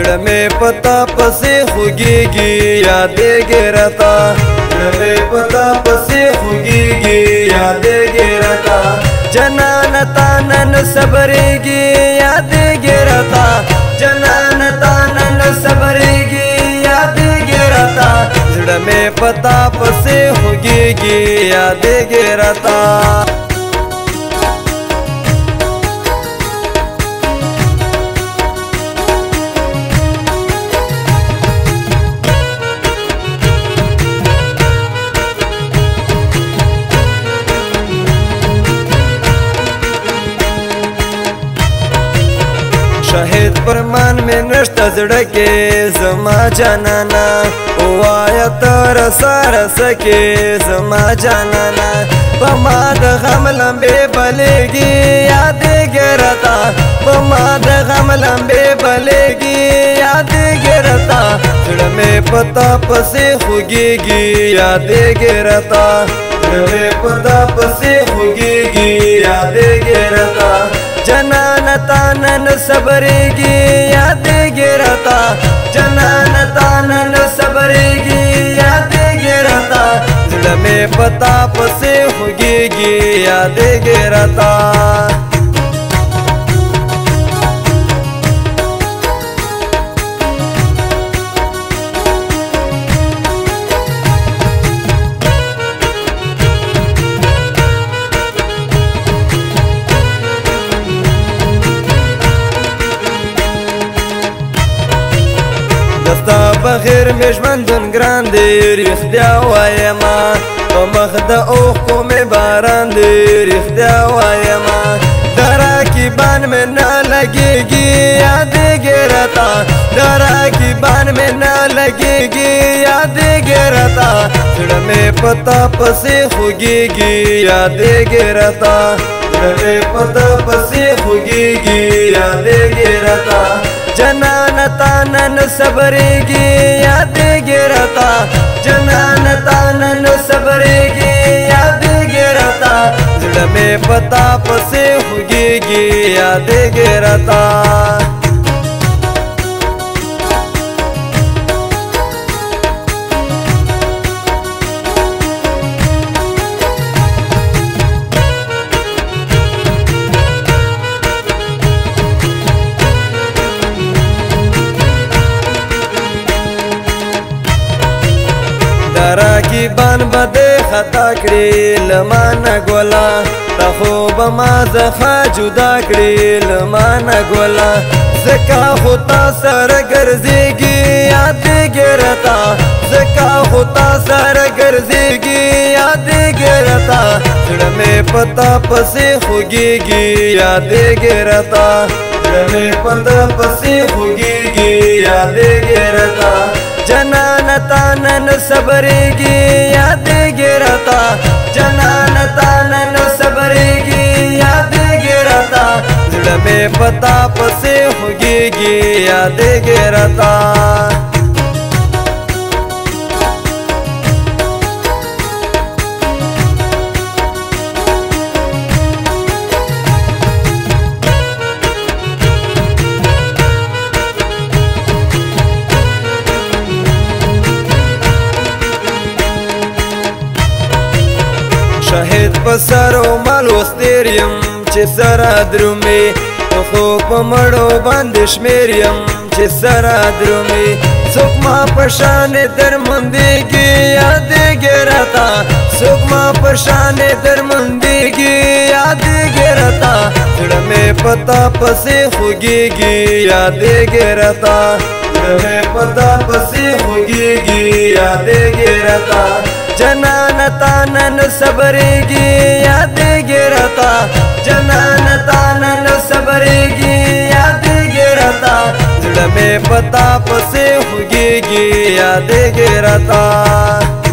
زړه مې پتا پسې خوګيږي یادې ګرتا زړه مې پتا پسې خوګيږي یادې ګرتا جنان تا نن صبرېږي یادې ګرتا جنان تا نن صبرېږي یادې ګرتا زړه مې پتا پسې خوګيږي یادې ګرتا शहीद प्रमाण में नष्ट जड़के जमा जाना वाय तार सके जमा जाना पमाद हम लंबे बलेगी याद गिरता पमाद गम लंबे बलेगी याद गिरता फिर में पता पसे होगी याद गिरता फिर में पता पसे होगी याद गिरता जना تا نن صبرېږي یادېږي راته جنان تا نن صبرېږي یادېږي راته زړه مې پتا پسې خوږېږي یادېږي راته دا بغیر می ژوندون ګران دی رښتیا وایما په مخ د اوښ کو مې باران دی رښتیا وایما درا کی بان مې نه لګېږي یادې ګرتا درا کی بان مې نه لګېږي یادې ګرتا زړه مې پتا پسې خوږېږي یادې ګرتا زړه مې پتا پسې خوږېږي یادې ګرتا تا نن صبرېږي یادېږي راته جنان تا نن صبرېږي یادېږي راته زړه مې پتا پسې خوږېږي یادېږي راته رقیبان بده خطا کړی لمانه ګولا ته خو به ما زخه جدا کړی لمانه ګولا زکا خو تا سره ګرځېږي یادې ګرتا زکا خو تا سره ګرځېږي یادې ګرتا زړه مې پتا پسې خوږېږي یادې ګرتا زړه مې پتا پسې خوږېږي یادې ګرتا جنان تانن صبرېږي یادېږي راته جنان تانن صبرېږي یادېږي راته زړه مې پتا پسې خوږېږي یادېږي راته شهید په سر او مال وستیر یم چې سره درومې خو په مړو باندې شمیر یم چې سره درومې څوک ما په شان درمندې کې یاد ګرتا څوک ما په شان درمندې کې یاد ګرتا زړه مې پتا پسې خوګيږي یاد ګرتا زړه مې پتا پسې خوګيږي یاد ګرتا جنا تا نن صبرېږي یادېږي راته جنان تا نن صبرېږي یادېږي راته زړه مې پتا پسې خوږېږي یادېږي راته